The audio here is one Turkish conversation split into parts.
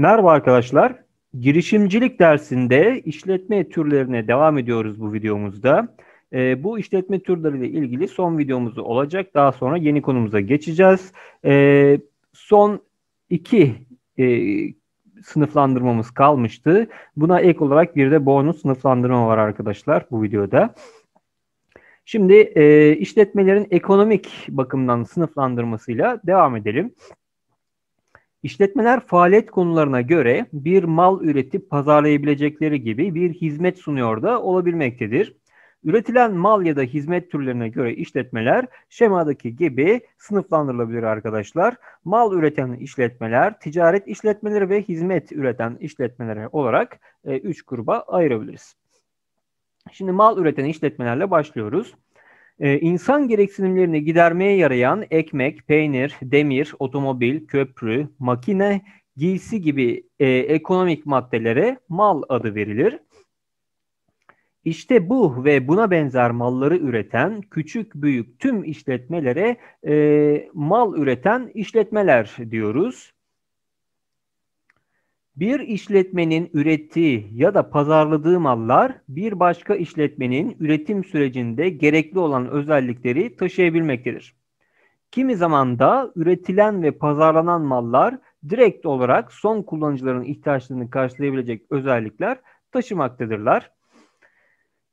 Merhaba arkadaşlar. Girişimcilik dersinde işletme türlerine devam ediyoruz bu videomuzda. E, bu işletme türleriyle ilgili son videomuz olacak. Daha sonra yeni konumuza geçeceğiz. E, son iki e, sınıflandırmamız kalmıştı. Buna ek olarak bir de bonus sınıflandırma var arkadaşlar bu videoda. Şimdi e, işletmelerin ekonomik bakımdan sınıflandırmasıyla devam edelim. İşletmeler faaliyet konularına göre bir mal üretip pazarlayabilecekleri gibi bir hizmet sunuyor da olabilmektedir. Üretilen mal ya da hizmet türlerine göre işletmeler şemadaki gibi sınıflandırılabilir arkadaşlar. Mal üreten işletmeler, ticaret işletmeleri ve hizmet üreten işletmeleri olarak 3 e, gruba ayırabiliriz. Şimdi mal üreten işletmelerle başlıyoruz. Ee, insan gereksinimlerini gidermeye yarayan ekmek, peynir, demir, otomobil, köprü, makine, giysi gibi e, ekonomik maddelere mal adı verilir. İşte bu ve buna benzer malları üreten küçük büyük tüm işletmelere e, mal üreten işletmeler diyoruz. Bir işletmenin ürettiği ya da pazarladığı mallar bir başka işletmenin üretim sürecinde gerekli olan özellikleri taşıyabilmektedir. Kimi zaman da üretilen ve pazarlanan mallar direkt olarak son kullanıcıların ihtiyaçlarını karşılayabilecek özellikler taşımaktadırlar.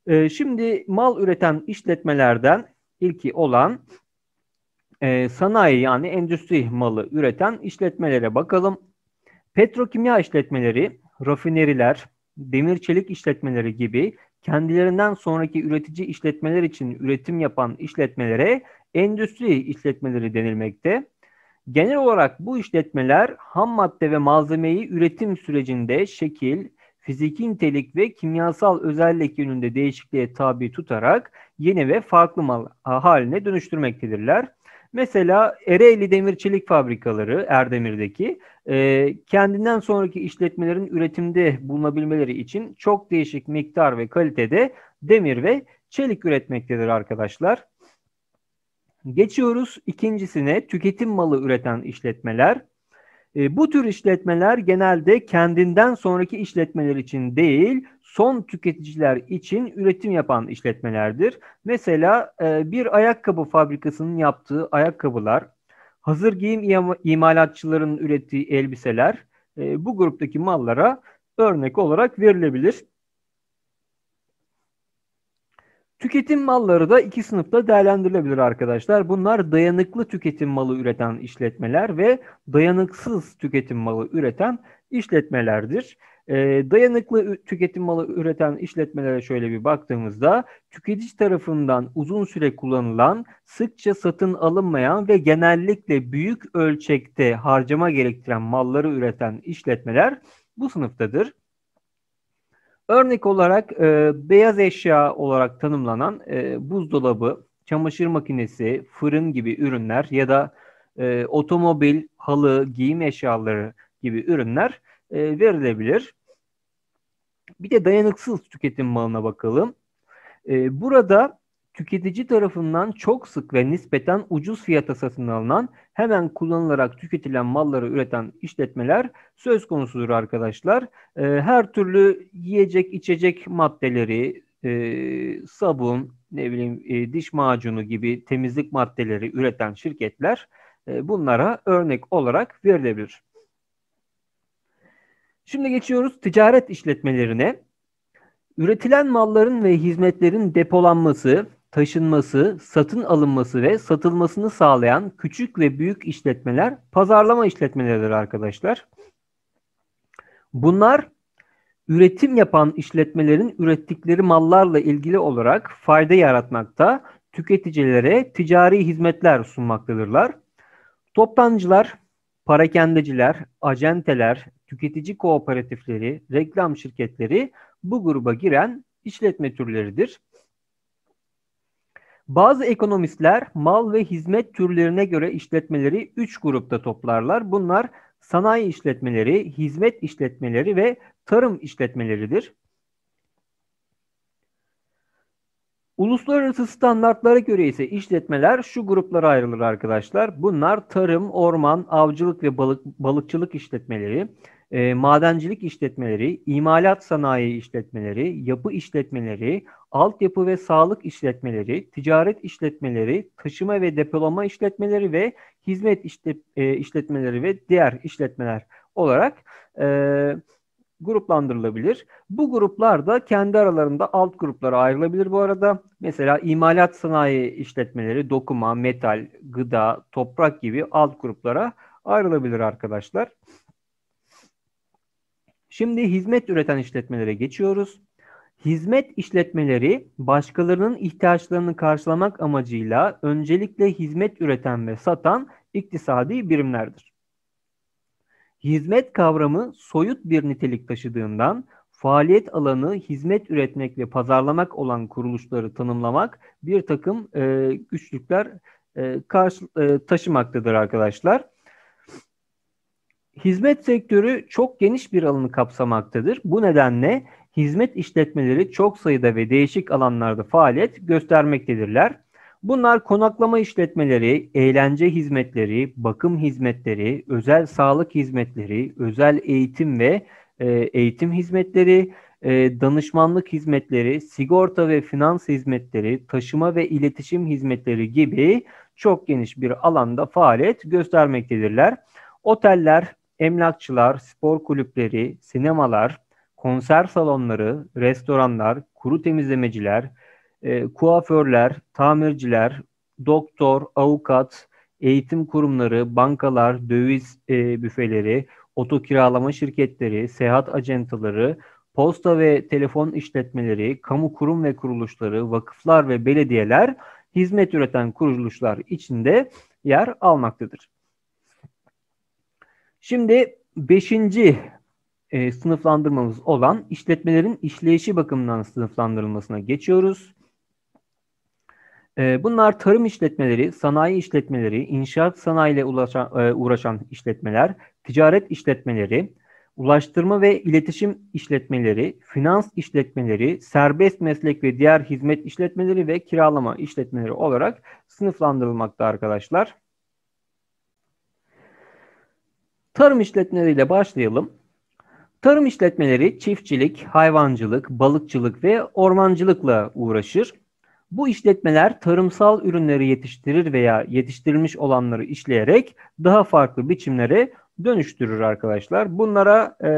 Ee, şimdi mal üreten işletmelerden ilki olan e, sanayi yani endüstri malı üreten işletmelere bakalım. Petrokimya işletmeleri, rafineriler, demir çelik işletmeleri gibi kendilerinden sonraki üretici işletmeler için üretim yapan işletmelere endüstri işletmeleri denilmekte. Genel olarak bu işletmeler ham madde ve malzemeyi üretim sürecinde şekil, fiziki nitelik ve kimyasal özellik yönünde değişikliğe tabi tutarak yeni ve farklı mal haline dönüştürmektedirler. Mesela Ereğli Demir Çelik Fabrikaları Erdemir'deki e, kendinden sonraki işletmelerin üretimde bulunabilmeleri için çok değişik miktar ve kalitede demir ve çelik üretmektedir arkadaşlar. Geçiyoruz ikincisine tüketim malı üreten işletmeler. E, bu tür işletmeler genelde kendinden sonraki işletmeler için değil, son tüketiciler için üretim yapan işletmelerdir. Mesela e, bir ayakkabı fabrikasının yaptığı ayakkabılar, hazır giyim imalatçılarının ürettiği elbiseler e, bu gruptaki mallara örnek olarak verilebilir. Tüketim malları da iki sınıfta değerlendirilebilir arkadaşlar. Bunlar dayanıklı tüketim malı üreten işletmeler ve dayanıksız tüketim malı üreten işletmelerdir. E, dayanıklı tüketim malı üreten işletmelere şöyle bir baktığımızda tüketici tarafından uzun süre kullanılan, sıkça satın alınmayan ve genellikle büyük ölçekte harcama gerektiren malları üreten işletmeler bu sınıftadır. Örnek olarak e, beyaz eşya olarak tanımlanan e, buzdolabı, çamaşır makinesi, fırın gibi ürünler ya da e, otomobil, halı, giyim eşyaları gibi ürünler e, verilebilir. Bir de dayanıksız tüketim malına bakalım. E, burada tüketici tarafından çok sık ve nispeten ucuz fiyata satın alınan hemen kullanılarak tüketilen malları üreten işletmeler söz konusudur arkadaşlar. E, her türlü yiyecek içecek maddeleri, e, sabun, ne bileyim e, diş macunu gibi temizlik maddeleri üreten şirketler e, bunlara örnek olarak verilebilir. Şimdi geçiyoruz ticaret işletmelerine. Üretilen malların ve hizmetlerin depolanması, taşınması, satın alınması ve satılmasını sağlayan küçük ve büyük işletmeler pazarlama işletmeleridir arkadaşlar. Bunlar üretim yapan işletmelerin ürettikleri mallarla ilgili olarak fayda yaratmakta, tüketicilere ticari hizmetler sunmaktadırlar. Toptancılar, parakendeciler, acenteler, tüketici kooperatifleri, reklam şirketleri bu gruba giren işletme türleridir. Bazı ekonomistler mal ve hizmet türlerine göre işletmeleri 3 grupta toplarlar. Bunlar sanayi işletmeleri, hizmet işletmeleri ve tarım işletmeleridir. Uluslararası standartlara göre ise işletmeler şu gruplara ayrılır arkadaşlar. Bunlar tarım, orman, avcılık ve balık, balıkçılık işletmeleri, e, madencilik işletmeleri, imalat sanayi işletmeleri, yapı işletmeleri, altyapı ve sağlık işletmeleri, ticaret işletmeleri, taşıma ve depolama işletmeleri ve hizmet işlet, e, işletmeleri ve diğer işletmeler olarak e, gruplandırılabilir. Bu gruplar da kendi aralarında alt gruplara ayrılabilir bu arada. Mesela imalat sanayi işletmeleri, dokuma, metal, gıda, toprak gibi alt gruplara ayrılabilir arkadaşlar. Şimdi hizmet üreten işletmelere geçiyoruz. Hizmet işletmeleri başkalarının ihtiyaçlarını karşılamak amacıyla öncelikle hizmet üreten ve satan iktisadi birimlerdir. Hizmet kavramı soyut bir nitelik taşıdığından faaliyet alanı hizmet üretmek ve pazarlamak olan kuruluşları tanımlamak bir takım e, güçlükler e, karşı, e, taşımaktadır arkadaşlar. Hizmet sektörü çok geniş bir alanı kapsamaktadır. Bu nedenle hizmet işletmeleri çok sayıda ve değişik alanlarda faaliyet göstermektedirler. Bunlar konaklama işletmeleri, eğlence hizmetleri, bakım hizmetleri, özel sağlık hizmetleri, özel eğitim ve e, eğitim hizmetleri, e, danışmanlık hizmetleri, sigorta ve finans hizmetleri, taşıma ve iletişim hizmetleri gibi çok geniş bir alanda faaliyet göstermektedirler. Oteller, emlakçılar, spor kulüpleri, sinemalar, konser salonları, restoranlar, kuru temizlemeciler, e, kuaförler, tamirciler, doktor, avukat, eğitim kurumları, bankalar, döviz e, büfeleri, oto kiralama şirketleri, seyahat acentaları, posta ve telefon işletmeleri, kamu kurum ve kuruluşları, vakıflar ve belediyeler hizmet üreten kuruluşlar içinde yer almaktadır. Şimdi beşinci e, sınıflandırmamız olan işletmelerin işleyişi bakımından sınıflandırılmasına geçiyoruz. E, bunlar tarım işletmeleri, sanayi işletmeleri, inşaat sanayi ile ulaşan, e, uğraşan işletmeler, ticaret işletmeleri, ulaştırma ve iletişim işletmeleri, finans işletmeleri, serbest meslek ve diğer hizmet işletmeleri ve kiralama işletmeleri olarak sınıflandırılmakta arkadaşlar. Tarım işletmeleriyle başlayalım. Tarım işletmeleri çiftçilik, hayvancılık, balıkçılık ve ormancılıkla uğraşır. Bu işletmeler tarımsal ürünleri yetiştirir veya yetiştirilmiş olanları işleyerek daha farklı biçimlere dönüştürür arkadaşlar. Bunlara e,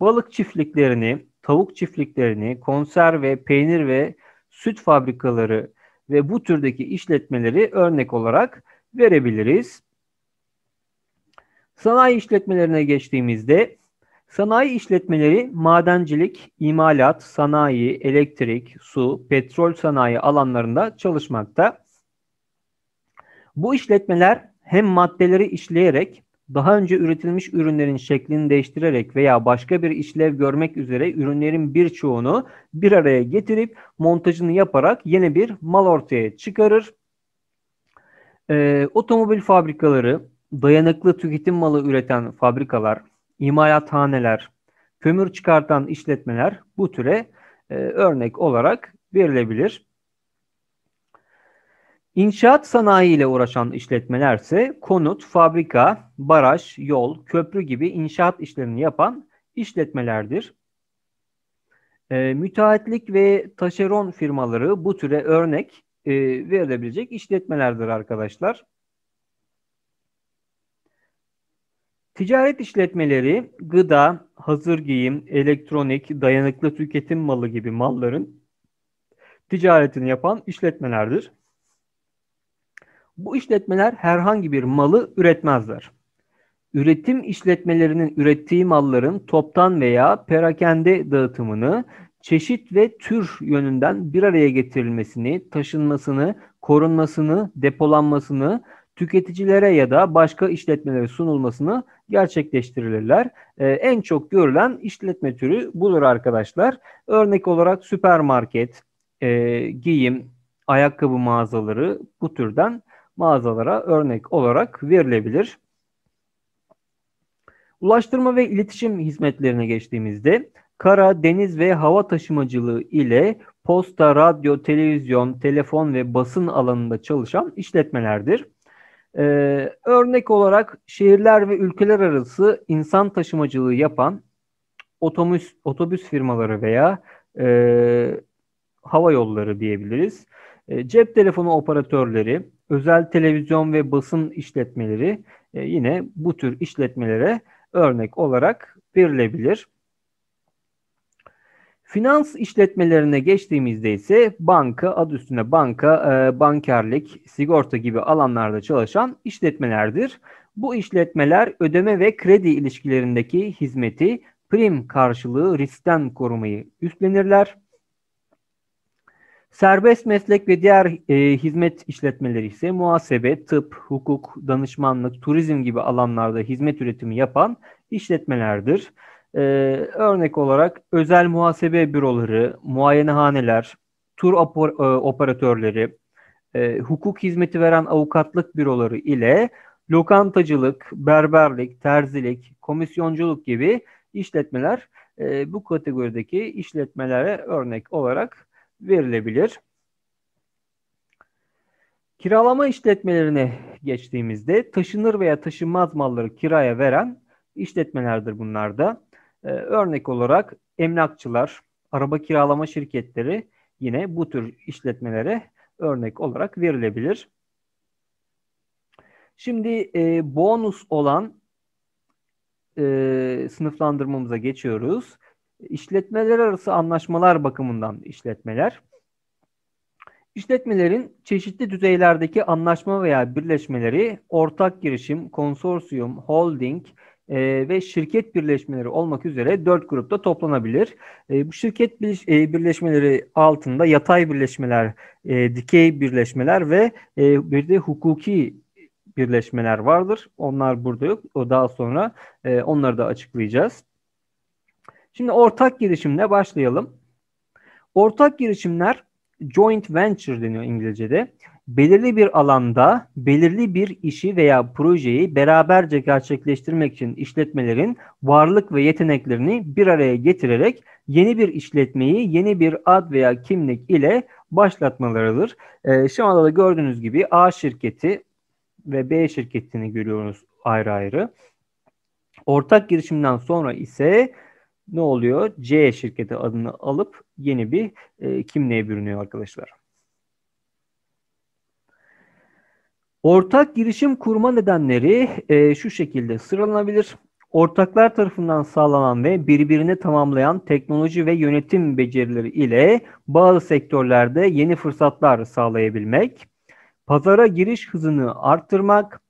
balık çiftliklerini, tavuk çiftliklerini, konserve, peynir ve süt fabrikaları ve bu türdeki işletmeleri örnek olarak verebiliriz. Sanayi işletmelerine geçtiğimizde sanayi işletmeleri madencilik, imalat, sanayi, elektrik, su, petrol sanayi alanlarında çalışmakta. Bu işletmeler hem maddeleri işleyerek daha önce üretilmiş ürünlerin şeklini değiştirerek veya başka bir işlev görmek üzere ürünlerin birçoğunu bir araya getirip montajını yaparak yeni bir mal ortaya çıkarır. Ee, otomobil fabrikaları, dayanıklı tüketim malı üreten fabrikalar, imalathaneler, kömür çıkartan işletmeler bu türe e, örnek olarak verilebilir. İnşaat sanayi ile uğraşan işletmeler ise konut, fabrika, baraj, yol, köprü gibi inşaat işlerini yapan işletmelerdir. E, müteahhitlik ve taşeron firmaları bu türe örnek e, verilebilecek işletmelerdir arkadaşlar. Ticaret işletmeleri gıda, hazır giyim, elektronik, dayanıklı tüketim malı gibi malların ticaretini yapan işletmelerdir. Bu işletmeler herhangi bir malı üretmezler. Üretim işletmelerinin ürettiği malların toptan veya perakende dağıtımını çeşit ve tür yönünden bir araya getirilmesini, taşınmasını, korunmasını, depolanmasını, tüketicilere ya da başka işletmelere sunulmasını gerçekleştirirler. Ee, en çok görülen işletme türü budur arkadaşlar. Örnek olarak süpermarket, e, giyim, ayakkabı mağazaları bu türden mağazalara örnek olarak verilebilir. Ulaştırma ve iletişim hizmetlerine geçtiğimizde kara, deniz ve hava taşımacılığı ile posta, radyo, televizyon, telefon ve basın alanında çalışan işletmelerdir. Ee, örnek olarak şehirler ve ülkeler arası insan taşımacılığı yapan otobüs, otobüs firmaları veya e, hava yolları diyebiliriz. E, cep telefonu operatörleri, özel televizyon ve basın işletmeleri e, yine bu tür işletmelere örnek olarak verilebilir. Finans işletmelerine geçtiğimizde ise banka, adı üstüne banka, e, bankerlik, sigorta gibi alanlarda çalışan işletmelerdir. Bu işletmeler ödeme ve kredi ilişkilerindeki hizmeti prim karşılığı riskten korumayı üstlenirler. Serbest meslek ve diğer e, hizmet işletmeleri ise muhasebe, tıp, hukuk, danışmanlık, turizm gibi alanlarda hizmet üretimi yapan işletmelerdir. E, örnek olarak özel muhasebe büroları, muayenehaneler, tur opor, e, operatörleri, e, hukuk hizmeti veren avukatlık büroları ile lokantacılık, berberlik, terzilik, komisyonculuk gibi işletmeler e, bu kategorideki işletmelere örnek olarak verilebilir. Kiralama işletmelerine geçtiğimizde taşınır veya taşınmaz malları kiraya veren işletmelerdir bunlar da. Ee, örnek olarak emlakçılar, araba kiralama şirketleri yine bu tür işletmelere örnek olarak verilebilir. Şimdi e, bonus olan e, sınıflandırmamıza geçiyoruz. İşletmeler arası anlaşmalar bakımından işletmeler. İşletmelerin çeşitli düzeylerdeki anlaşma veya birleşmeleri ortak girişim, konsorsiyum, holding e, ve şirket birleşmeleri olmak üzere dört grupta toplanabilir. E, bu şirket e, birleşmeleri altında yatay birleşmeler, e, dikey birleşmeler ve e, bir de hukuki birleşmeler vardır. Onlar burada yok. O daha sonra e, onları da açıklayacağız. Şimdi ortak girişimle başlayalım. Ortak girişimler joint venture deniyor İngilizce'de. Belirli bir alanda belirli bir işi veya projeyi beraberce gerçekleştirmek için işletmelerin varlık ve yeteneklerini bir araya getirerek yeni bir işletmeyi yeni bir ad veya kimlik ile başlatmalarıdır. Ee, şu anda da gördüğünüz gibi A şirketi ve B şirketini görüyoruz ayrı ayrı. Ortak girişimden sonra ise ne oluyor? C şirketi adını alıp yeni bir e, kimliğe bürünüyor arkadaşlar. Ortak girişim kurma nedenleri e, şu şekilde sıralanabilir. Ortaklar tarafından sağlanan ve birbirini tamamlayan teknoloji ve yönetim becerileri ile bazı sektörlerde yeni fırsatlar sağlayabilmek, pazara giriş hızını arttırmak,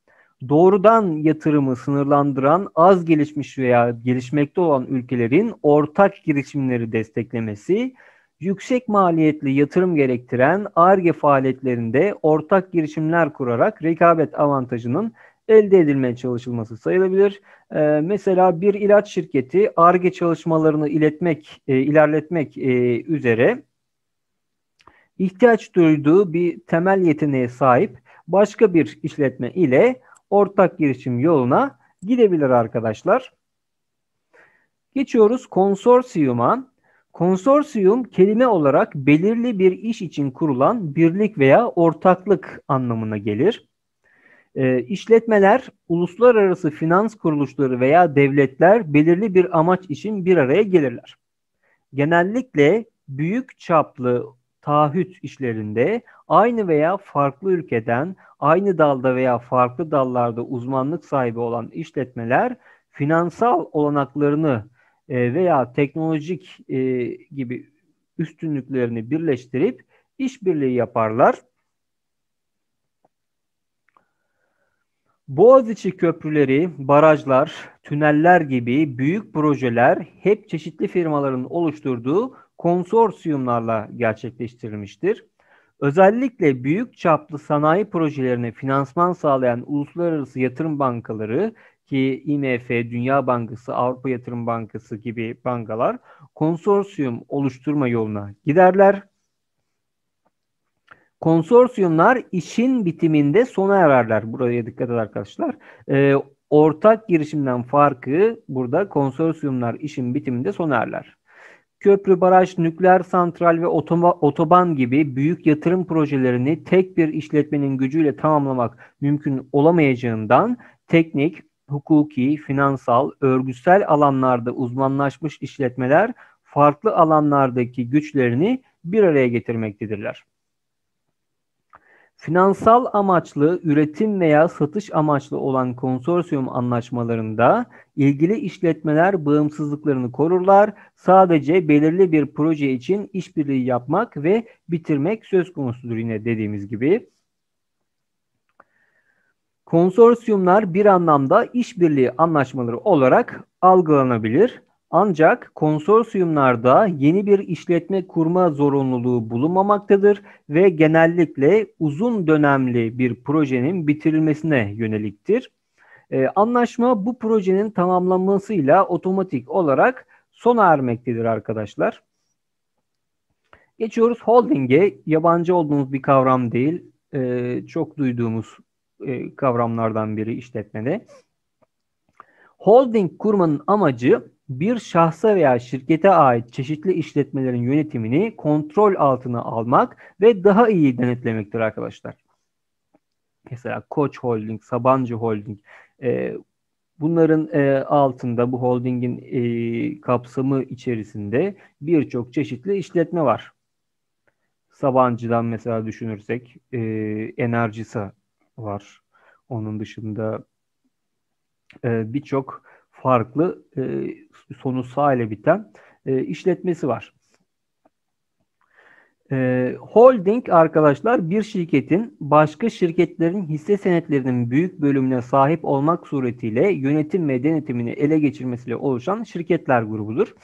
doğrudan yatırımı sınırlandıran az gelişmiş veya gelişmekte olan ülkelerin ortak girişimleri desteklemesi, yüksek maliyetli yatırım gerektiren ARGE faaliyetlerinde ortak girişimler kurarak rekabet avantajının elde edilmeye çalışılması sayılabilir. Ee, mesela bir ilaç şirketi ARGE çalışmalarını iletmek, e, ilerletmek e, üzere ihtiyaç duyduğu bir temel yeteneğe sahip başka bir işletme ile ortak girişim yoluna gidebilir arkadaşlar. Geçiyoruz konsorsiyuma. Konsorsiyum kelime olarak belirli bir iş için kurulan birlik veya ortaklık anlamına gelir. E, işletmeler, uluslararası finans kuruluşları veya devletler belirli bir amaç için bir araya gelirler. Genellikle büyük çaplı taahhüt işlerinde aynı veya farklı ülkeden aynı dalda veya farklı dallarda uzmanlık sahibi olan işletmeler finansal olanaklarını e, veya teknolojik e, gibi üstünlüklerini birleştirip işbirliği yaparlar. Boğaziçi köprüleri, barajlar, tüneller gibi büyük projeler hep çeşitli firmaların oluşturduğu konsorsiyumlarla gerçekleştirilmiştir. Özellikle büyük çaplı sanayi projelerine finansman sağlayan uluslararası yatırım bankaları ki IMF, Dünya Bankası, Avrupa Yatırım Bankası gibi bankalar konsorsiyum oluşturma yoluna giderler. Konsorsiyumlar işin bitiminde sona ererler. Buraya dikkat edin arkadaşlar. Ee, ortak girişimden farkı burada konsorsiyumlar işin bitiminde sona erler. köprü, baraj, nükleer santral ve otoban gibi büyük yatırım projelerini tek bir işletmenin gücüyle tamamlamak mümkün olamayacağından teknik, hukuki, finansal, örgüsel alanlarda uzmanlaşmış işletmeler farklı alanlardaki güçlerini bir araya getirmektedirler. Finansal amaçlı üretim veya satış amaçlı olan konsorsiyum anlaşmalarında ilgili işletmeler bağımsızlıklarını korurlar. Sadece belirli bir proje için işbirliği yapmak ve bitirmek söz konusudur yine dediğimiz gibi. Konsorsiyumlar bir anlamda işbirliği anlaşmaları olarak algılanabilir. Ancak konsorsiyumlarda yeni bir işletme kurma zorunluluğu bulunmamaktadır ve genellikle uzun dönemli bir projenin bitirilmesine yöneliktir. Ee, anlaşma bu projenin tamamlanmasıyla otomatik olarak sona ermektedir arkadaşlar. Geçiyoruz holding'e. Yabancı olduğumuz bir kavram değil. Ee, çok duyduğumuz e, kavramlardan biri işletmede. Holding kurmanın amacı bir şahsa veya şirkete ait çeşitli işletmelerin yönetimini kontrol altına almak ve daha iyi denetlemektir arkadaşlar. Mesela Koç Holding, Sabancı Holding e, bunların e, altında bu holdingin e, kapsamı içerisinde birçok çeşitli işletme var. Sabancı'dan mesela düşünürsek e, Enerjisa var. Onun dışında e, birçok farklı e, sonu sağ ile biten e, işletmesi var. E, holding arkadaşlar bir şirketin başka şirketlerin hisse senetlerinin büyük bölümüne sahip olmak suretiyle yönetim ve denetimini ele geçirmesiyle oluşan şirketler grubudur.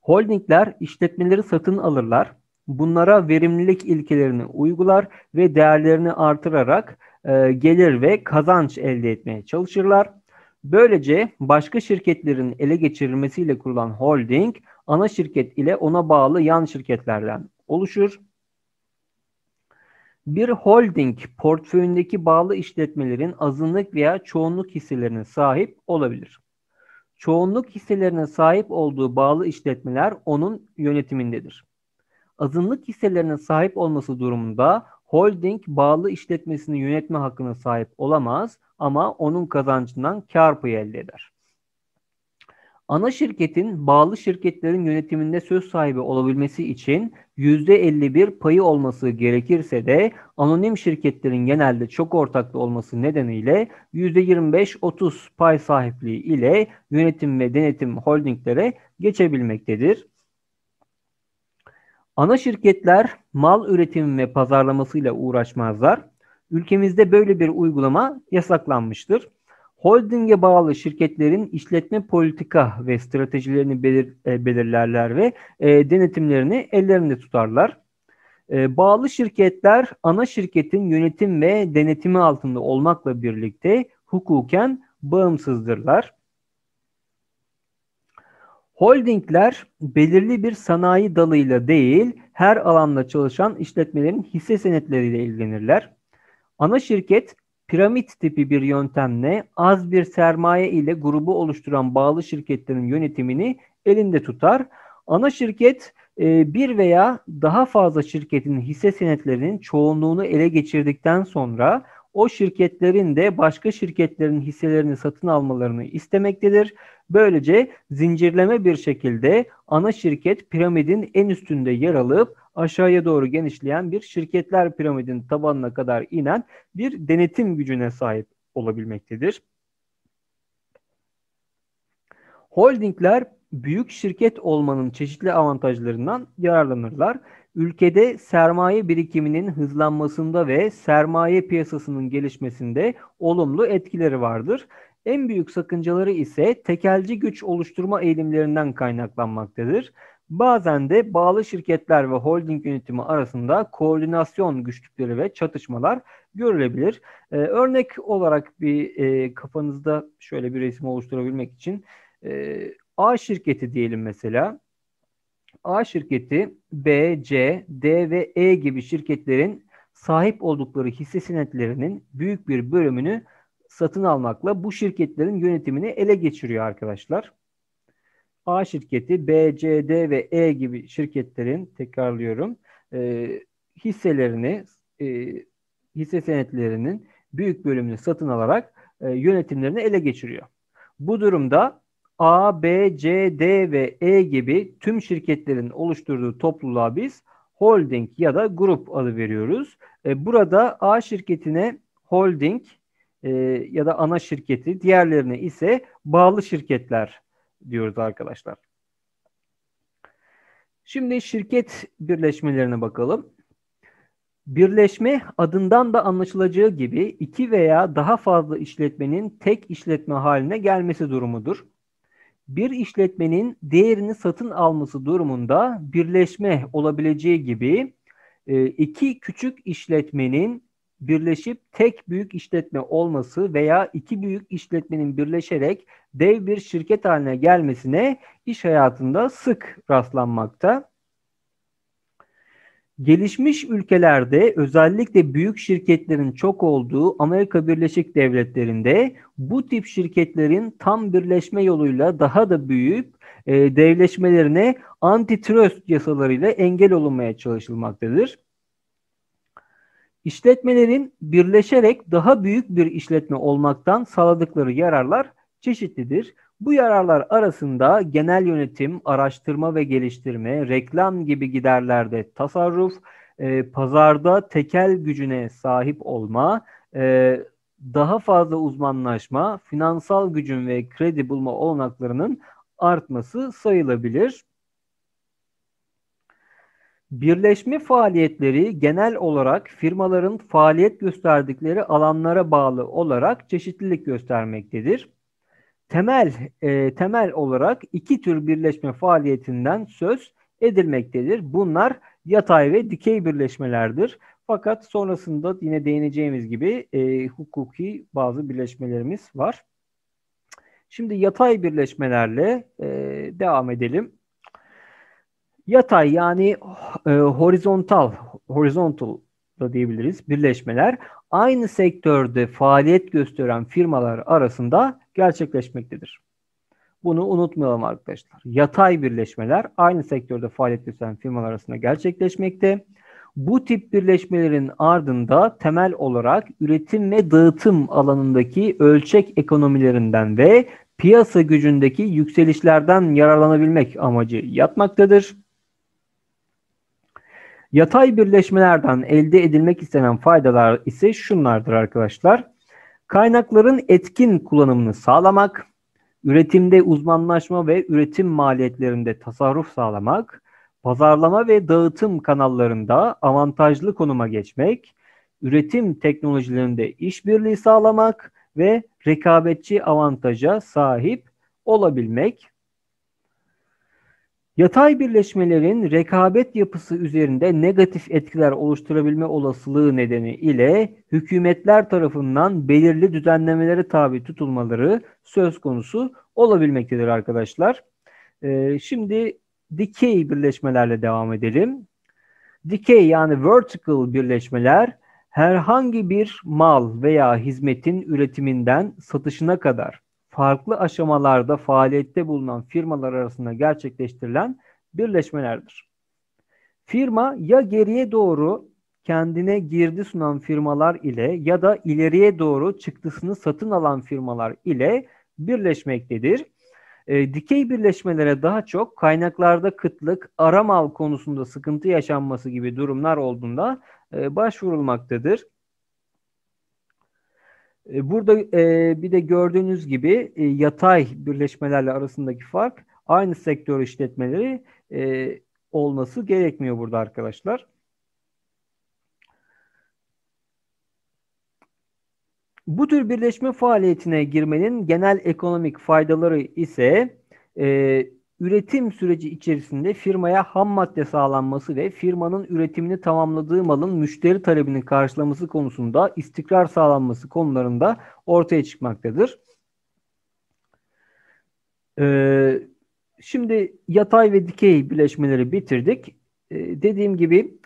Holdingler işletmeleri satın alırlar. Bunlara verimlilik ilkelerini uygular ve değerlerini artırarak e, gelir ve kazanç elde etmeye çalışırlar. Böylece başka şirketlerin ele geçirilmesiyle kurulan holding ana şirket ile ona bağlı yan şirketlerden oluşur. Bir holding portföyündeki bağlı işletmelerin azınlık veya çoğunluk hisselerine sahip olabilir. Çoğunluk hisselerine sahip olduğu bağlı işletmeler onun yönetimindedir. Azınlık hisselerine sahip olması durumunda holding bağlı işletmesini yönetme hakkına sahip olamaz ama onun kazancından kar payı elde eder. Ana şirketin bağlı şirketlerin yönetiminde söz sahibi olabilmesi için %51 payı olması gerekirse de anonim şirketlerin genelde çok ortaklı olması nedeniyle %25-30 pay sahipliği ile yönetim ve denetim holdinglere geçebilmektedir. Ana şirketler mal üretimi ve pazarlamasıyla uğraşmazlar. Ülkemizde böyle bir uygulama yasaklanmıştır. Holdinge bağlı şirketlerin işletme politika ve stratejilerini belir, e, belirlerler ve e, denetimlerini ellerinde tutarlar. E, bağlı şirketler ana şirketin yönetim ve denetimi altında olmakla birlikte hukuken bağımsızdırlar. Holdingler belirli bir sanayi dalıyla değil, her alanda çalışan işletmelerin hisse senetleriyle ilgilenirler. Ana şirket piramit tipi bir yöntemle az bir sermaye ile grubu oluşturan bağlı şirketlerin yönetimini elinde tutar. Ana şirket e, bir veya daha fazla şirketin hisse senetlerinin çoğunluğunu ele geçirdikten sonra o şirketlerin de başka şirketlerin hisselerini satın almalarını istemektedir. Böylece zincirleme bir şekilde ana şirket piramidin en üstünde yer alıp aşağıya doğru genişleyen bir şirketler piramidin tabanına kadar inen bir denetim gücüne sahip olabilmektedir. Holdingler büyük şirket olmanın çeşitli avantajlarından yararlanırlar. Ülkede sermaye birikiminin hızlanmasında ve sermaye piyasasının gelişmesinde olumlu etkileri vardır. En büyük sakıncaları ise tekelci güç oluşturma eğilimlerinden kaynaklanmaktadır. Bazen de bağlı şirketler ve holding yönetimi arasında koordinasyon güçlükleri ve çatışmalar görülebilir. Ee, örnek olarak bir e, kafanızda şöyle bir resim oluşturabilmek için e, A şirketi diyelim mesela. A şirketi B, C, D ve E gibi şirketlerin sahip oldukları hisse senetlerinin büyük bir bölümünü satın almakla bu şirketlerin yönetimini ele geçiriyor arkadaşlar. A şirketi B, C, D ve E gibi şirketlerin tekrarlıyorum e, hisselerini e, hisse senetlerinin büyük bölümünü satın alarak e, yönetimlerini ele geçiriyor. Bu durumda A, B, C, D ve E gibi tüm şirketlerin oluşturduğu topluluğa biz holding ya da grup adı veriyoruz. E, burada A şirketine holding e, ya da ana şirketi, diğerlerine ise bağlı şirketler diyoruz arkadaşlar. Şimdi şirket birleşmelerine bakalım. Birleşme adından da anlaşılacağı gibi iki veya daha fazla işletmenin tek işletme haline gelmesi durumudur. Bir işletmenin değerini satın alması durumunda birleşme olabileceği gibi e, iki küçük işletmenin birleşip tek büyük işletme olması veya iki büyük işletmenin birleşerek dev bir şirket haline gelmesine iş hayatında sık rastlanmakta. Gelişmiş ülkelerde özellikle büyük şirketlerin çok olduğu Amerika Birleşik Devletleri'nde bu tip şirketlerin tam birleşme yoluyla daha da büyüyüp e, devleşmelerine antitrust yasalarıyla engel olunmaya çalışılmaktadır. İşletmelerin birleşerek daha büyük bir işletme olmaktan sağladıkları yararlar çeşitlidir. Bu yararlar arasında genel yönetim, araştırma ve geliştirme, reklam gibi giderlerde tasarruf, e, pazarda tekel gücüne sahip olma, e, daha fazla uzmanlaşma, finansal gücün ve kredi bulma olanaklarının artması sayılabilir. Birleşme faaliyetleri genel olarak firmaların faaliyet gösterdikleri alanlara bağlı olarak çeşitlilik göstermektedir. Temel e, temel olarak iki tür birleşme faaliyetinden söz edilmektedir. Bunlar yatay ve dikey birleşmelerdir. Fakat sonrasında yine değineceğimiz gibi e, hukuki bazı birleşmelerimiz var. Şimdi yatay birleşmelerle e, devam edelim. Yatay yani e, horizontal, horizontal da diyebiliriz birleşmeler aynı sektörde faaliyet gösteren firmalar arasında gerçekleşmektedir. Bunu unutmayalım arkadaşlar. Yatay birleşmeler aynı sektörde faaliyet gösteren firmalar arasında gerçekleşmekte. Bu tip birleşmelerin ardında temel olarak üretim ve dağıtım alanındaki ölçek ekonomilerinden ve piyasa gücündeki yükselişlerden yararlanabilmek amacı yatmaktadır. Yatay birleşmelerden elde edilmek istenen faydalar ise şunlardır arkadaşlar. Kaynakların etkin kullanımını sağlamak, üretimde uzmanlaşma ve üretim maliyetlerinde tasarruf sağlamak, pazarlama ve dağıtım kanallarında avantajlı konuma geçmek, üretim teknolojilerinde işbirliği sağlamak ve rekabetçi avantaja sahip olabilmek. Yatay birleşmelerin rekabet yapısı üzerinde negatif etkiler oluşturabilme olasılığı nedeni ile hükümetler tarafından belirli düzenlemelere tabi tutulmaları söz konusu olabilmektedir arkadaşlar. Ee, şimdi dikey birleşmelerle devam edelim. Dikey yani vertical birleşmeler herhangi bir mal veya hizmetin üretiminden satışına kadar farklı aşamalarda faaliyette bulunan firmalar arasında gerçekleştirilen birleşmelerdir. Firma ya geriye doğru kendine girdi sunan firmalar ile ya da ileriye doğru çıktısını satın alan firmalar ile birleşmektedir. E, dikey birleşmelere daha çok kaynaklarda kıtlık, ara mal konusunda sıkıntı yaşanması gibi durumlar olduğunda e, başvurulmaktadır. E, burada e, bir de gördüğünüz gibi e, yatay birleşmelerle arasındaki fark aynı sektör işletmeleri e, olması gerekmiyor burada arkadaşlar. Bu tür birleşme faaliyetine girmenin genel ekonomik faydaları ise e, üretim süreci içerisinde firmaya ham madde sağlanması ve firmanın üretimini tamamladığı malın müşteri talebinin karşılaması konusunda istikrar sağlanması konularında ortaya çıkmaktadır. Ee, şimdi yatay ve dikey birleşmeleri bitirdik. Ee, dediğim gibi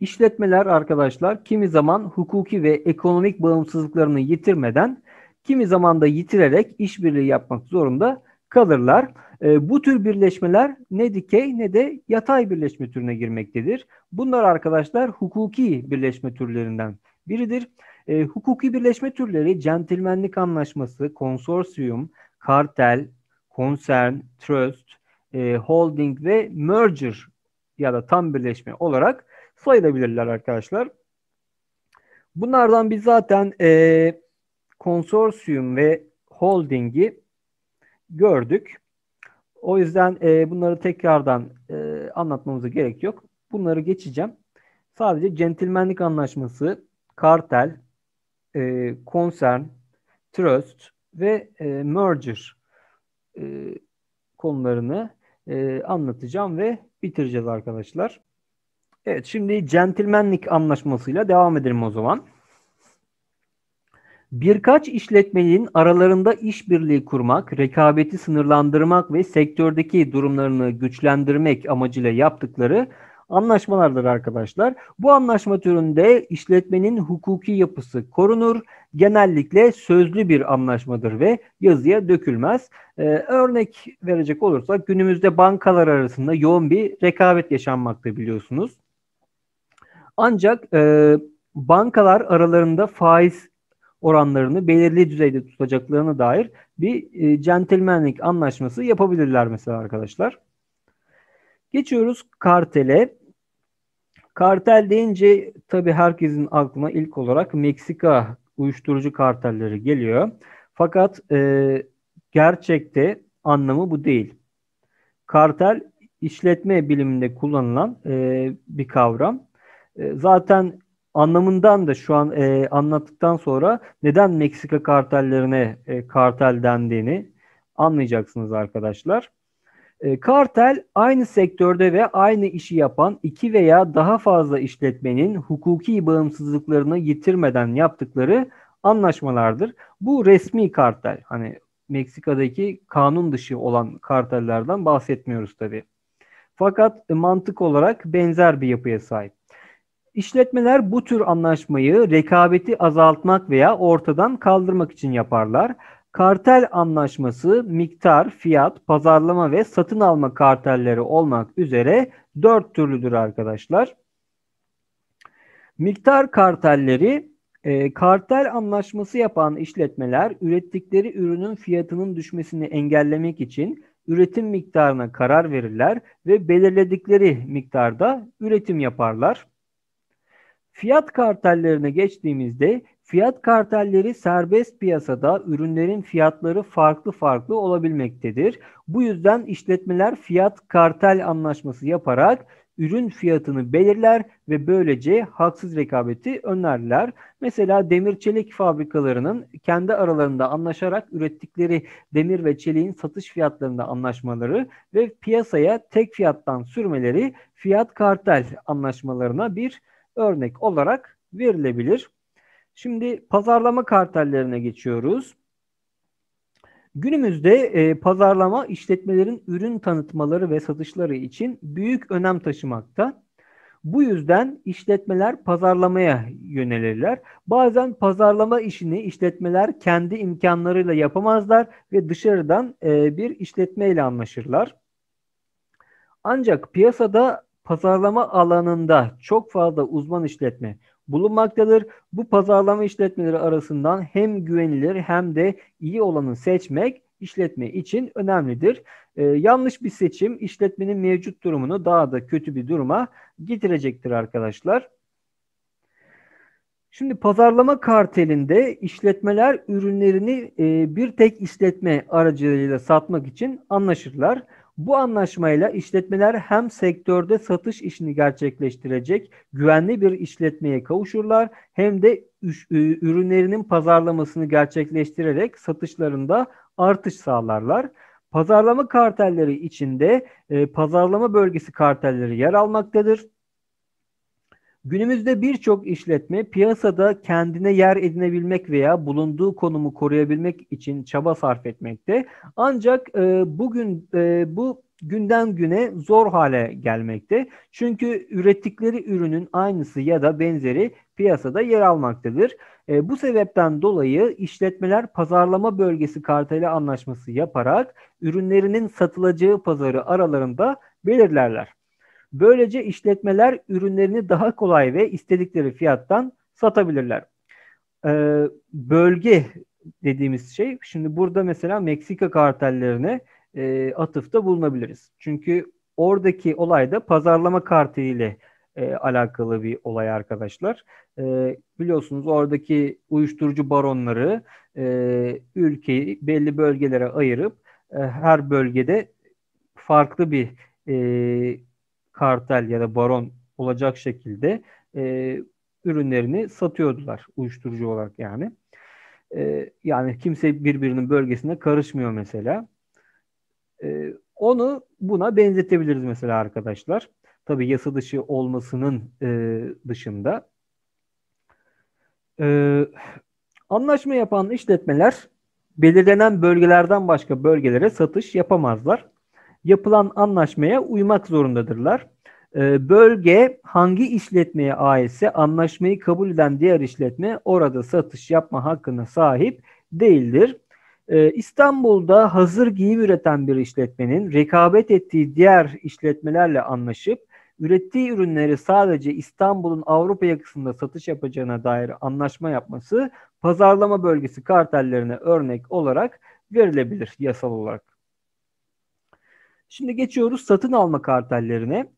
işletmeler arkadaşlar kimi zaman hukuki ve ekonomik bağımsızlıklarını yitirmeden kimi zaman da yitirerek işbirliği yapmak zorunda kalırlar. E, bu tür birleşmeler ne dikey ne de yatay birleşme türüne girmektedir. Bunlar arkadaşlar hukuki birleşme türlerinden biridir. E, hukuki birleşme türleri centilmenlik anlaşması, konsorsiyum, kartel, konsern, trust, e, holding ve merger ya da tam birleşme olarak sayılabilirler arkadaşlar. Bunlardan biz zaten e, konsorsiyum ve holdingi gördük. O yüzden e, bunları tekrardan e, anlatmamıza gerek yok. Bunları geçeceğim. Sadece centilmenlik anlaşması, kartel, e, konsern, trust ve e, merger e, konularını e, anlatacağım ve bitireceğiz arkadaşlar. Evet şimdi centilmenlik anlaşmasıyla devam edelim o zaman. Birkaç işletmenin aralarında işbirliği kurmak, rekabeti sınırlandırmak ve sektördeki durumlarını güçlendirmek amacıyla yaptıkları anlaşmalardır arkadaşlar. Bu anlaşma türünde işletmenin hukuki yapısı korunur. Genellikle sözlü bir anlaşmadır ve yazıya dökülmez. Ee, örnek verecek olursak günümüzde bankalar arasında yoğun bir rekabet yaşanmakta biliyorsunuz. Ancak e, bankalar aralarında faiz oranlarını belirli düzeyde tutacaklarına dair bir e, centilmenlik anlaşması yapabilirler mesela arkadaşlar. Geçiyoruz kartele. Kartel deyince tabii herkesin aklına ilk olarak Meksika uyuşturucu kartelleri geliyor. Fakat e, gerçekte anlamı bu değil. Kartel işletme biliminde kullanılan e, bir kavram. E, zaten anlamından da şu an e, anlattıktan sonra neden Meksika kartellerine e, kartel dendiğini anlayacaksınız arkadaşlar. E, kartel aynı sektörde ve aynı işi yapan iki veya daha fazla işletmenin hukuki bağımsızlıklarını yitirmeden yaptıkları anlaşmalardır. Bu resmi kartel. Hani Meksika'daki kanun dışı olan kartellerden bahsetmiyoruz tabii. Fakat mantık olarak benzer bir yapıya sahip. İşletmeler bu tür anlaşmayı rekabeti azaltmak veya ortadan kaldırmak için yaparlar. Kartel anlaşması miktar, fiyat, pazarlama ve satın alma kartelleri olmak üzere dört türlüdür arkadaşlar. Miktar kartelleri e, kartel anlaşması yapan işletmeler ürettikleri ürünün fiyatının düşmesini engellemek için üretim miktarına karar verirler ve belirledikleri miktarda üretim yaparlar. Fiyat kartellerine geçtiğimizde fiyat kartelleri serbest piyasada ürünlerin fiyatları farklı farklı olabilmektedir. Bu yüzden işletmeler fiyat kartel anlaşması yaparak ürün fiyatını belirler ve böylece haksız rekabeti önlerler. Mesela demir çelik fabrikalarının kendi aralarında anlaşarak ürettikleri demir ve çeliğin satış fiyatlarında anlaşmaları ve piyasaya tek fiyattan sürmeleri fiyat kartel anlaşmalarına bir örnek olarak verilebilir. Şimdi pazarlama kartellerine geçiyoruz. Günümüzde e, pazarlama işletmelerin ürün tanıtmaları ve satışları için büyük önem taşımakta. Bu yüzden işletmeler pazarlamaya yönelirler. Bazen pazarlama işini işletmeler kendi imkanlarıyla yapamazlar ve dışarıdan e, bir işletmeyle anlaşırlar. Ancak piyasada pazarlama alanında çok fazla uzman işletme bulunmaktadır. Bu pazarlama işletmeleri arasından hem güvenilir hem de iyi olanı seçmek işletme için önemlidir. Ee, yanlış bir seçim işletmenin mevcut durumunu daha da kötü bir duruma getirecektir arkadaşlar. Şimdi pazarlama kartelinde işletmeler ürünlerini e, bir tek işletme aracılığıyla satmak için anlaşırlar. Bu anlaşmayla işletmeler hem sektörde satış işini gerçekleştirecek güvenli bir işletmeye kavuşurlar hem de ürünlerinin pazarlamasını gerçekleştirerek satışlarında artış sağlarlar. Pazarlama kartelleri içinde e, pazarlama bölgesi kartelleri yer almaktadır. Günümüzde birçok işletme piyasada kendine yer edinebilmek veya bulunduğu konumu koruyabilmek için çaba sarf etmekte. Ancak e, bugün e, bu günden güne zor hale gelmekte. Çünkü ürettikleri ürünün aynısı ya da benzeri piyasada yer almaktadır. E, bu sebepten dolayı işletmeler pazarlama bölgesi karteli anlaşması yaparak ürünlerinin satılacağı pazarı aralarında belirlerler. Böylece işletmeler ürünlerini daha kolay ve istedikleri fiyattan satabilirler. Ee, bölge dediğimiz şey, şimdi burada mesela Meksika kartellerine e, atıfta bulunabiliriz. Çünkü oradaki olay da pazarlama karteliyle e, alakalı bir olay arkadaşlar. E, biliyorsunuz oradaki uyuşturucu baronları e, ülkeyi belli bölgelere ayırıp e, her bölgede farklı bir e, kartel ya da baron olacak şekilde e, ürünlerini satıyordular uyuşturucu olarak yani. E, yani kimse birbirinin bölgesine karışmıyor mesela. E, onu buna benzetebiliriz mesela arkadaşlar. Tabii yasa dışı olmasının e, dışında. E, anlaşma yapan işletmeler belirlenen bölgelerden başka bölgelere satış yapamazlar. Yapılan anlaşmaya uymak zorundadırlar. E, bölge hangi işletmeye aitse anlaşmayı kabul eden diğer işletme orada satış yapma hakkına sahip değildir. Ee, İstanbul'da hazır giyim üreten bir işletmenin rekabet ettiği diğer işletmelerle anlaşıp ürettiği ürünleri sadece İstanbul'un Avrupa yakasında satış yapacağına dair anlaşma yapması pazarlama bölgesi kartellerine örnek olarak verilebilir yasal olarak. Şimdi geçiyoruz satın alma kartellerine.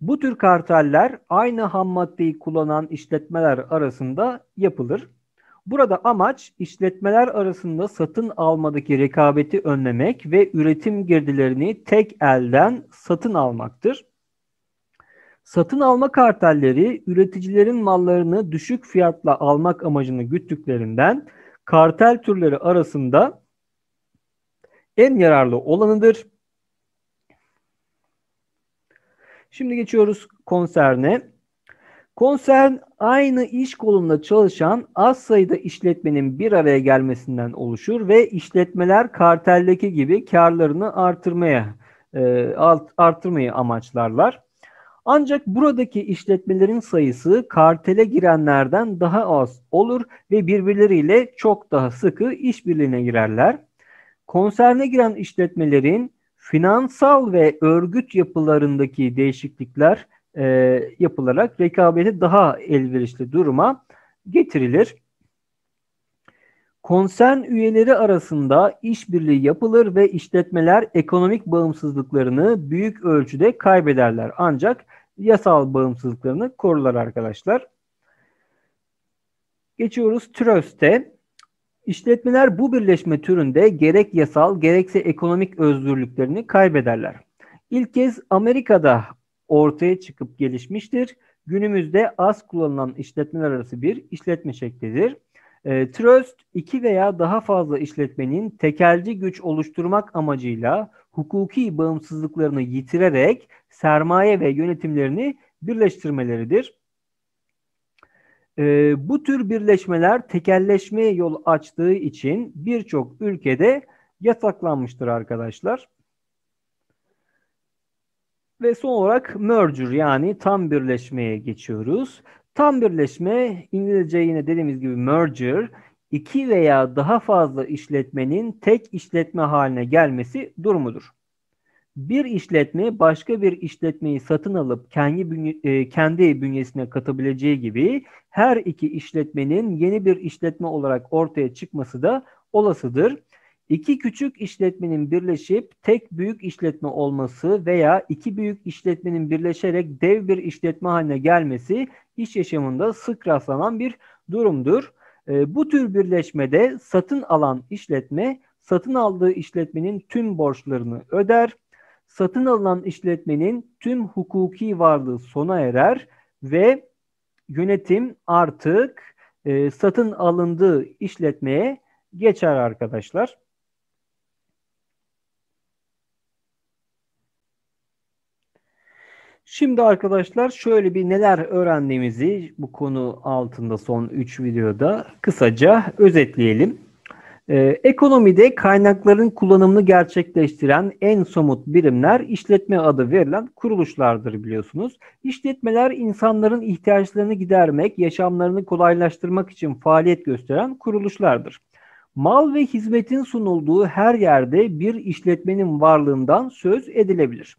Bu tür karteller aynı ham maddeyi kullanan işletmeler arasında yapılır. Burada amaç işletmeler arasında satın almadaki rekabeti önlemek ve üretim girdilerini tek elden satın almaktır. Satın alma kartelleri üreticilerin mallarını düşük fiyatla almak amacını güttüklerinden kartel türleri arasında en yararlı olanıdır. Şimdi geçiyoruz konserne. Konsern aynı iş kolunda çalışan az sayıda işletmenin bir araya gelmesinden oluşur ve işletmeler karteldeki gibi karlarını artırmaya e, artırmayı amaçlarlar. Ancak buradaki işletmelerin sayısı kartele girenlerden daha az olur ve birbirleriyle çok daha sıkı işbirliğine girerler. Konserne giren işletmelerin finansal ve örgüt yapılarındaki değişiklikler e, yapılarak rekabeti daha elverişli duruma getirilir. Konsern üyeleri arasında işbirliği yapılır ve işletmeler ekonomik bağımsızlıklarını büyük ölçüde kaybederler. Ancak yasal bağımsızlıklarını korurlar arkadaşlar. Geçiyoruz Trust'e. İşletmeler bu birleşme türünde gerek yasal gerekse ekonomik özgürlüklerini kaybederler. İlk kez Amerika'da ortaya çıkıp gelişmiştir. Günümüzde az kullanılan işletmeler arası bir işletme şeklidir. E, trust iki veya daha fazla işletmenin tekelci güç oluşturmak amacıyla hukuki bağımsızlıklarını yitirerek sermaye ve yönetimlerini birleştirmeleridir. E, bu tür birleşmeler tekelleşmeye yol açtığı için birçok ülkede yasaklanmıştır arkadaşlar. Ve son olarak merger yani tam birleşmeye geçiyoruz. Tam birleşme İngilizce yine dediğimiz gibi merger iki veya daha fazla işletmenin tek işletme haline gelmesi durumudur. Bir işletme başka bir işletmeyi satın alıp kendi, bünye, e, kendi bünyesine katabileceği gibi her iki işletmenin yeni bir işletme olarak ortaya çıkması da olasıdır. İki küçük işletmenin birleşip tek büyük işletme olması veya iki büyük işletmenin birleşerek dev bir işletme haline gelmesi iş yaşamında sık rastlanan bir durumdur. E, bu tür birleşmede satın alan işletme satın aldığı işletmenin tüm borçlarını öder. Satın alınan işletmenin tüm hukuki varlığı sona erer ve yönetim artık e, satın alındığı işletmeye geçer arkadaşlar. Şimdi arkadaşlar şöyle bir neler öğrendiğimizi bu konu altında son 3 videoda kısaca özetleyelim. Ee, ekonomide kaynakların kullanımını gerçekleştiren en somut birimler işletme adı verilen kuruluşlardır biliyorsunuz. İşletmeler insanların ihtiyaçlarını gidermek, yaşamlarını kolaylaştırmak için faaliyet gösteren kuruluşlardır. Mal ve hizmetin sunulduğu her yerde bir işletmenin varlığından söz edilebilir.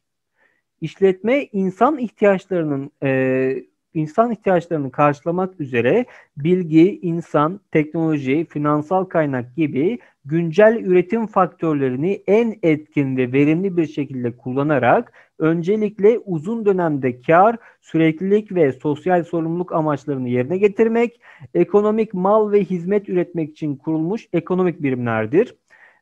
İşletme insan ihtiyaçlarının e, insan ihtiyaçlarını karşılamak üzere bilgi, insan, teknoloji, finansal kaynak gibi güncel üretim faktörlerini en etkin ve verimli bir şekilde kullanarak öncelikle uzun dönemde kar, süreklilik ve sosyal sorumluluk amaçlarını yerine getirmek, ekonomik mal ve hizmet üretmek için kurulmuş ekonomik birimlerdir.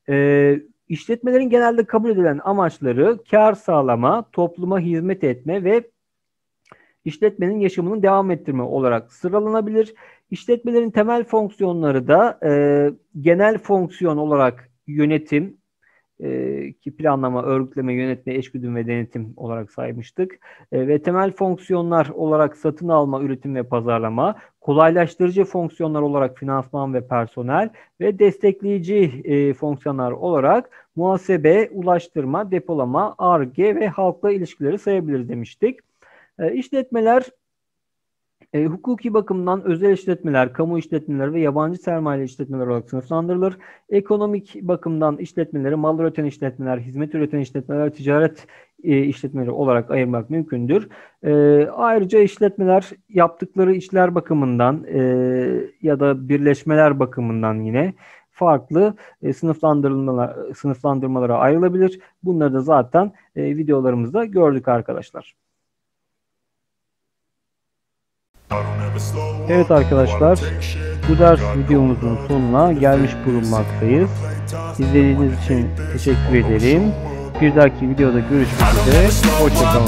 Ee, İşletmelerin genelde kabul edilen amaçları kar sağlama, topluma hizmet etme ve işletmenin yaşamını devam ettirme olarak sıralanabilir. İşletmelerin temel fonksiyonları da e, genel fonksiyon olarak yönetim, e, ki planlama, örgütleme, yönetme, eşgüdüm ve denetim olarak saymıştık. E, ve temel fonksiyonlar olarak satın alma, üretim ve pazarlama, kolaylaştırıcı fonksiyonlar olarak finansman ve personel ve destekleyici e, fonksiyonlar olarak muhasebe, ulaştırma, depolama, ARGE ve halkla ilişkileri sayabiliriz demiştik. E, işletmeler e, hukuki bakımdan özel işletmeler, kamu işletmeleri ve yabancı sermaye işletmeler olarak sınıflandırılır. Ekonomik bakımdan işletmeleri mal üreten işletmeler, hizmet üreten işletmeler, ticaret e, işletmeleri olarak ayırmak mümkündür. E, ayrıca işletmeler yaptıkları işler bakımından e, ya da birleşmeler bakımından yine farklı e, sınıflandırmalar, sınıflandırmalara ayrılabilir. Bunları da zaten e, videolarımızda gördük arkadaşlar. Evet arkadaşlar, bu ders videomuzun sonuna gelmiş bulunmaktayız. İzlediğiniz için teşekkür ederim. Bir dahaki videoda görüşmek üzere. Hoşçakalın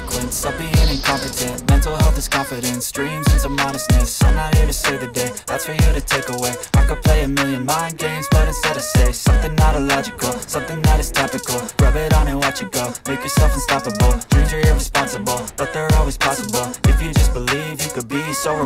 consequence of being incompetent. Mental health is confidence, dreams and some honestness I'm not here to save the day, that's for you to take away. I could play a million mind games,